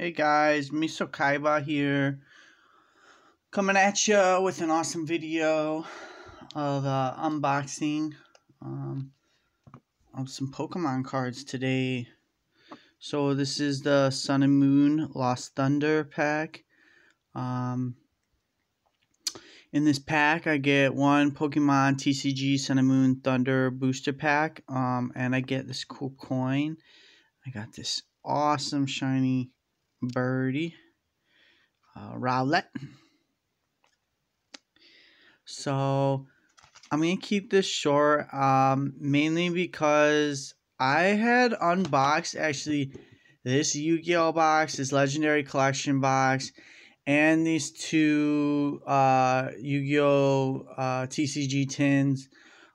Hey guys, Miso Kiba here, coming at you with an awesome video of uh, unboxing um, of some Pokemon cards today. So this is the Sun and Moon Lost Thunder pack. Um, in this pack, I get one Pokemon TCG Sun and Moon Thunder booster pack, um, and I get this cool coin. I got this awesome shiny birdie, uh, Rowlet. So I'm gonna keep this short, um, mainly because I had unboxed actually this Yu-Gi-Oh box, this Legendary Collection box, and these two uh, Yu-Gi-Oh uh, TCG tins.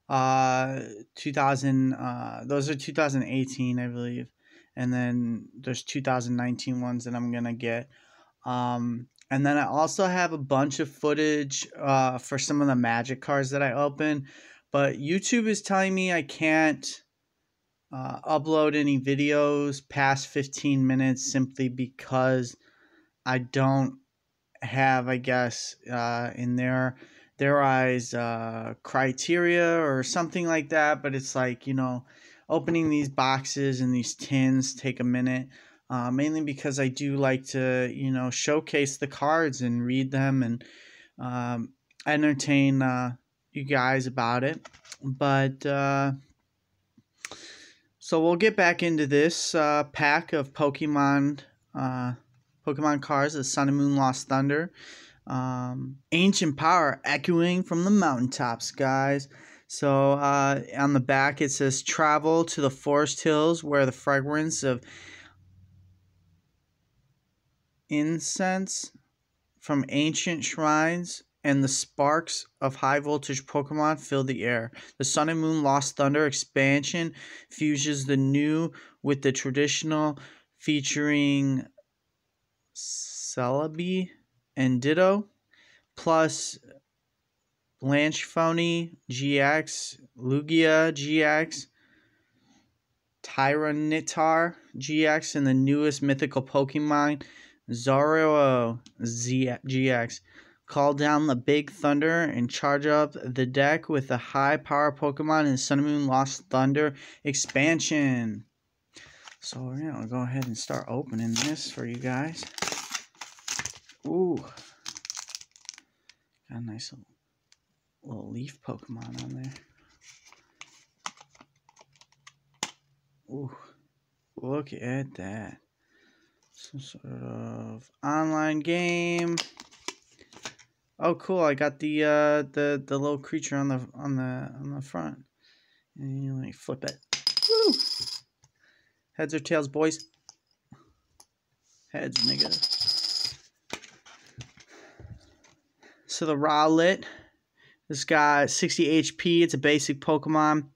Uh, 2000. Uh, those are 2018, I believe and then there's 2019 ones that I'm gonna get. Um, and then I also have a bunch of footage uh, for some of the magic cards that I open, but YouTube is telling me I can't uh, upload any videos past 15 minutes simply because I don't have, I guess, uh, in their their eyes uh, criteria or something like that. But it's like you know opening these boxes and these tins take a minute. Uh, mainly because I do like to, you know, showcase the cards and read them and um, entertain uh, you guys about it. But uh, so we'll get back into this uh, pack of Pokemon uh, Pokemon cards, the Sun and Moon Lost Thunder. Um, ancient power echoing from the mountaintops, guys. So uh, on the back it says travel to the forest hills where the fragrance of incense from ancient shrines and the sparks of high voltage Pokemon fill the air. The Sun and Moon Lost Thunder expansion fuses the new with the traditional, featuring Celebi and Ditto, plus Blanchfony GX, Lugia GX, Tyranitar GX, and the newest mythical Pokemon, Zoro GX. Call down the big thunder and charge up the deck with the high power Pokemon in Sun and Moon Lost Thunder expansion. So we're gonna go ahead and start opening this for you guys. Ooh. Got a nice little little leaf Pokemon on there. Ooh, look at that. Some sort of online game. Oh, cool! I got the uh, the the little creature on the on the on the front. And let me flip it. Woo! Heads or tails, boys? Heads, nigga. So the Rowlet this got 60 HP. It's a basic Pokemon.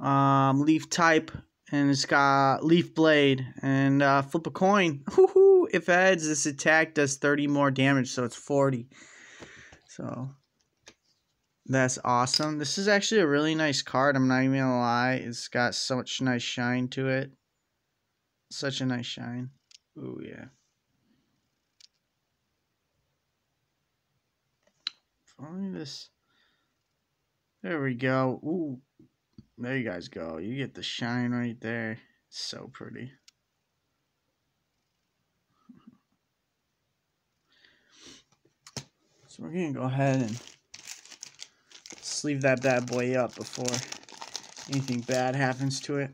Um, leaf type. And it's got Leaf Blade. And uh, flip a coin. Woohoo! If heads, this attack does 30 more damage. So it's 40. So that's awesome. This is actually a really nice card. I'm not even to lie. It's got such nice shine to it. Such a nice shine. Ooh, yeah. Only this there we go. Ooh. There you guys go. You get the shine right there. So pretty. So we're going to go ahead and sleeve that bad boy up before anything bad happens to it.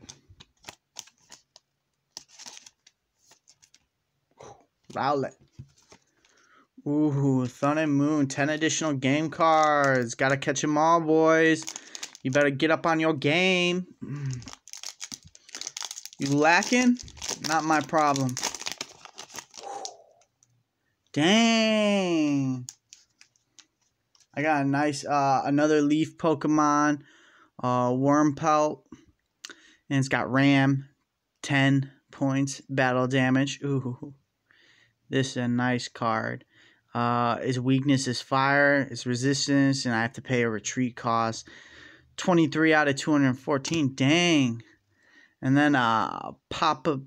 Rowlet. Ooh, Sun and Moon, 10 additional game cards. Gotta catch them all, boys. You better get up on your game. You lacking? Not my problem. Dang. I got a nice, uh, another leaf Pokemon, uh, Wurmple. And it's got Ram, 10 points, battle damage. Ooh. This is a nice card. Uh, his weakness is fire, his resistance, and I have to pay a retreat cost. 23 out of 214. Dang. And then uh, Papa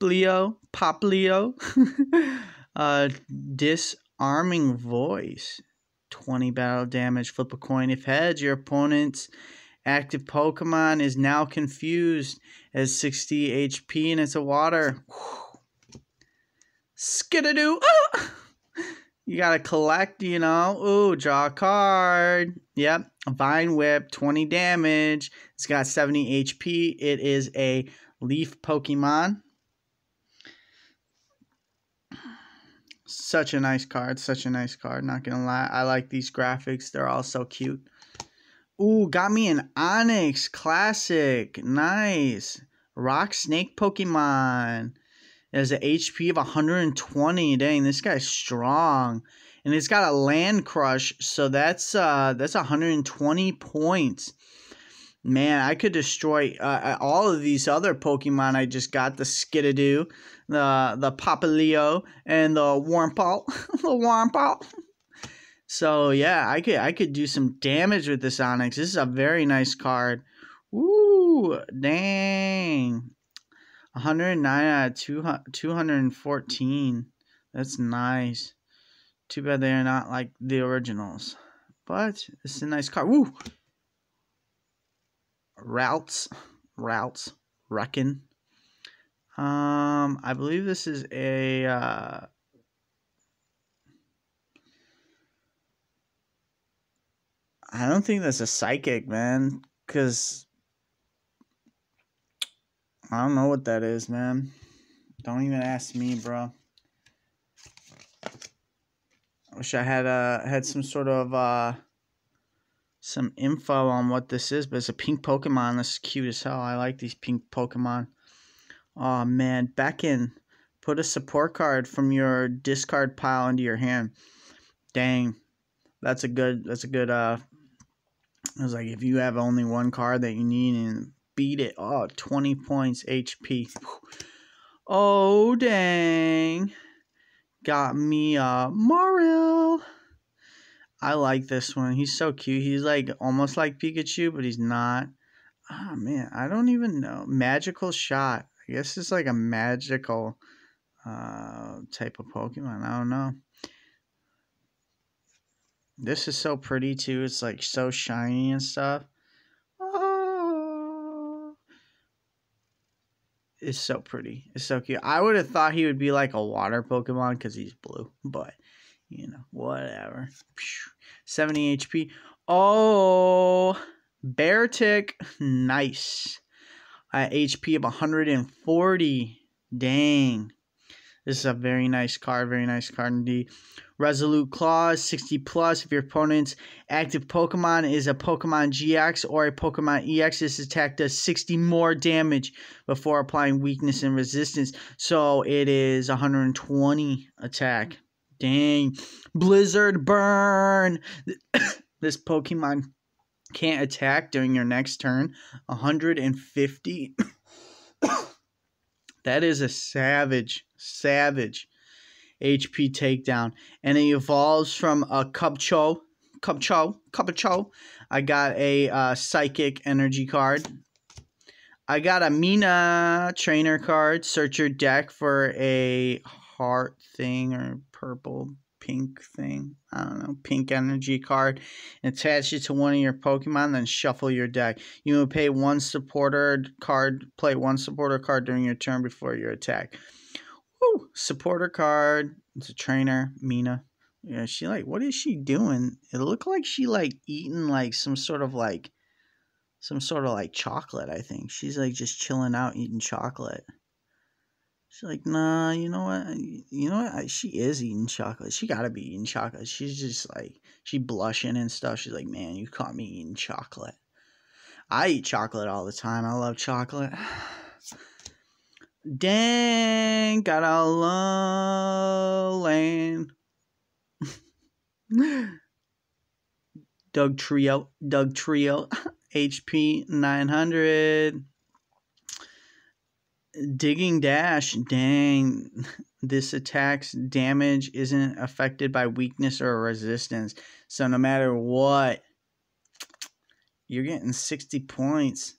Poplio, Poplio, uh, disarming voice, 20 battle damage, flip a coin. If heads, your opponent's active Pokemon is now confused as 60 HP and it's a water. Skidadoo! Ah! You gotta collect, you know. Ooh, draw a card. Yep. Vine Whip, 20 damage. It's got 70 HP. It is a leaf Pokemon. Such a nice card. Such a nice card. Not gonna lie. I like these graphics. They're all so cute. Ooh, got me an Onix Classic. Nice. Rock Snake Pokemon. It has an HP of 120. Dang, this guy's strong. And it's got a land crush, so that's uh that's 120 points. Man, I could destroy uh, uh, all of these other Pokemon I just got. The Skidadoo, the the Papaleo, and the Wurmple. the Wurmple. So yeah, I could I could do some damage with this Onix. This is a very nice card. Ooh, dang. 109 out of 214. That's nice. Too bad they're not like the originals. But it's a nice car. Woo! Routes. Routes. Reckon. Um, I believe this is a uh, I don't think that's a psychic, man. Cause I don't know what that is, man. Don't even ask me, bro. I wish I had uh had some sort of uh some info on what this is, but it's a pink Pokemon. This is cute as hell. I like these pink Pokemon. Oh man, back in. Put a support card from your discard pile into your hand. Dang. That's a good that's a good uh I was like if you have only one card that you need and beat it. Oh, 20 points HP. Oh, dang. Got me a Marill. I like this one. He's so cute. He's like almost like Pikachu, but he's not. Oh, man. I don't even know. Magical Shot. I guess it's like a magical uh, type of Pokemon. I don't know. This is so pretty too. It's like so shiny and stuff. Is so pretty. It's so cute. I would have thought he would be like a water Pokemon because he's blue, but you know, whatever. 70 HP. Oh, Beartic. Nice. At HP of 140. Dang. This is a very nice card. Very nice card indeed. Resolute Claws, 60 plus. If your opponent's active Pokemon is a Pokemon GX or a Pokemon EX, this attack does 60 more damage before applying weakness and resistance. So it is 120 attack. Dang. Blizzard Burn. this Pokemon can't attack during your next turn. 150. that is a savage, savage HP takedown. And it evolves from a Cubchoo. Cubchoo. Cubchoo. I got a uh, Psychic Energy card. I got a Mina Trainer card. Search your deck for a heart thing or purple pink thing. I don't know, pink energy card. Attach it to one of your Pokemon, then shuffle your deck. You will pay one supporter card, play one supporter card during your turn before your attack. Supporter card. It's a trainer, Mina. Yeah, she like what is she doing? It looked like she like eating like some sort of like some sort of like chocolate, I think. She's like just chilling out eating chocolate. She's like, nah, you know what? You know what? She is eating chocolate. She gotta be eating chocolate. She's just like, she blushing and stuff. She's like, man, you caught me eating chocolate. I eat chocolate all the time. I love chocolate. Dang, got a land. Dugtrio, Doug Trio, HP 900. Digging Dash, dang. This attack's damage isn't affected by weakness or resistance. So no matter what, you're getting 60 points.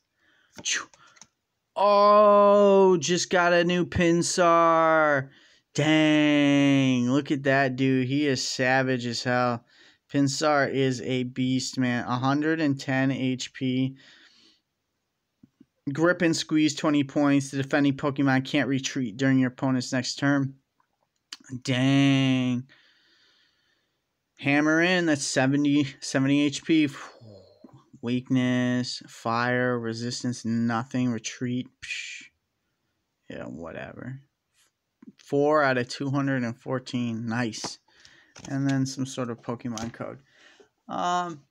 Oh, just got a new Pinsir. Dang, look at that dude. He is savage as hell. Pinsir is a beast, man. 110 HP. Grip and squeeze 20 points. The defending Pokemon can't retreat during your opponent's next turn. Dang. Hammer in, that's 70, 70 HP. Weakness, fire, resistance, nothing, retreat. Psh. Yeah, whatever. 4 out of 214. Nice. And then some sort of Pokemon code. Um,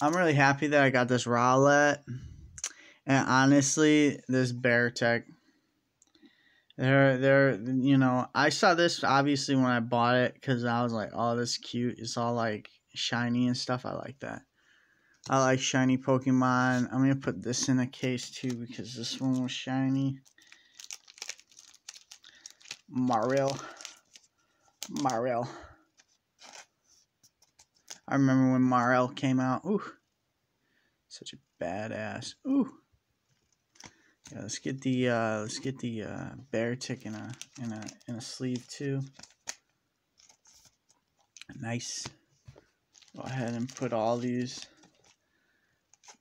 I'm really happy that I got this Rowlet. And honestly, this Beartic. They're, they're, you know, I saw this obviously when I bought it because I was like, oh, this cute. It's all like shiny and stuff. I like that. I like shiny Pokemon. I'm going to put this in a case too because this one was shiny. Marill. Marill. I remember when Marill came out. Ooh. Such a badass. Ooh. Yeah, let's get the uh, let's get the uh, Beartic in a in a in a sleeve too. Nice. Go ahead and put all these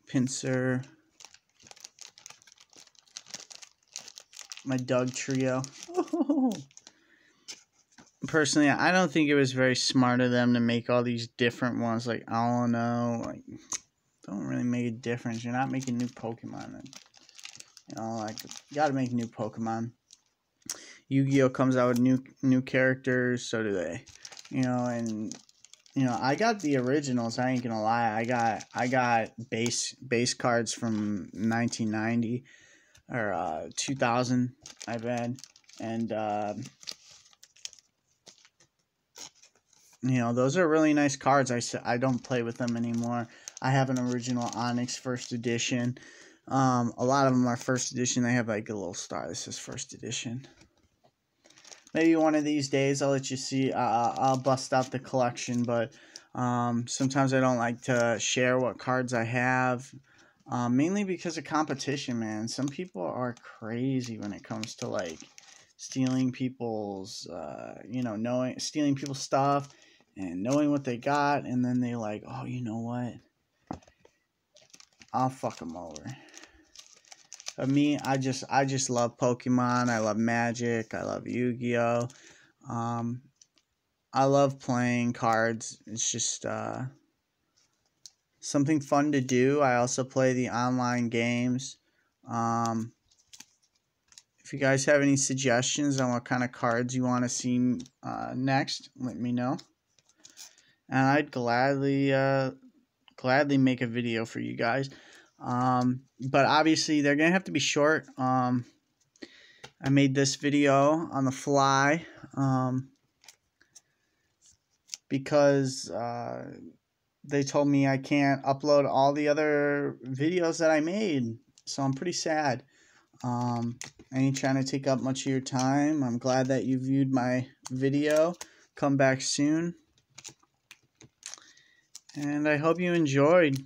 Pinsir. My Dugtrio. Personally, I don't think it was very smart of them to make all these different ones. Like, I don't know. Like, don't really make a difference. You're not making new Pokemon. You know, like, you gotta make new Pokemon. Yu-Gi-Oh! comes out with new new characters, so do they. You know, and you know, I got the originals. I ain't gonna lie. I got I got base base cards from 1990 or uh, 2000. I bet, and uh, you know, those are really nice cards. I I don't play with them anymore. I have an original Onix first edition. Um, a lot of them are first edition. They have like a little star. This is first edition maybe one of these days I'll let you see. Uh, I'll bust out the collection, but um, sometimes I don't like to share what cards I have. Um, mainly because of competition, man. Some people are crazy when it comes to like stealing people's, uh, you know, knowing stealing people's stuff and knowing what they got, and then they like, oh, you know what? I'll fuck them over. But me, I just I just love Pokemon. I love Magic. I love Yu-Gi-Oh. Um, I love playing cards. It's just uh, something fun to do. I also play the online games. Um, if you guys have any suggestions on what kind of cards you want to see uh, next, let me know. And I'd gladly uh, gladly make a video for you guys. Um, but obviously they're gonna have to be short. Um, I made this video on the fly um, because uh, they told me I can't upload all the other videos that I made. So I'm pretty sad. Um, I ain't trying to take up much of your time. I'm glad that you viewed my video. Come back soon. And I hope you enjoyed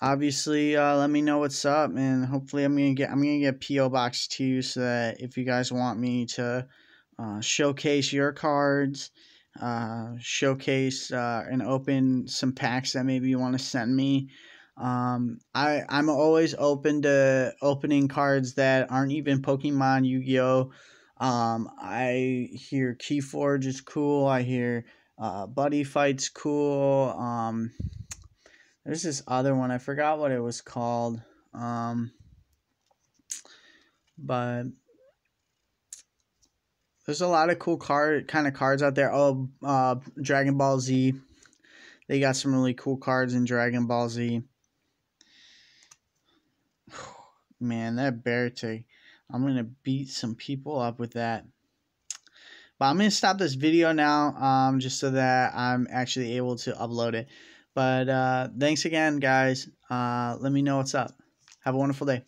obviously uh, let me know what's up and hopefully i'm gonna get i'm gonna get po box to you so that if you guys want me to uh, showcase your cards uh, showcase uh, and open some packs that maybe you want to send me um, I, i'm always open to opening cards that aren't even pokemon yu-gi-oh! Um, i hear keyforge is cool i hear uh, buddy fights cool um, there's this other one. I forgot what it was called. Um, but there's a lot of cool card kind of cards out there. Oh, uh, Dragon Ball Z. They got some really cool cards in Dragon Ball Z. Man, that Beartic. I'm going to beat some people up with that. But I'm going to stop this video now um, just so that I'm actually able to upload it. But uh, thanks again, guys. Uh, let me know what's up. Have a wonderful day.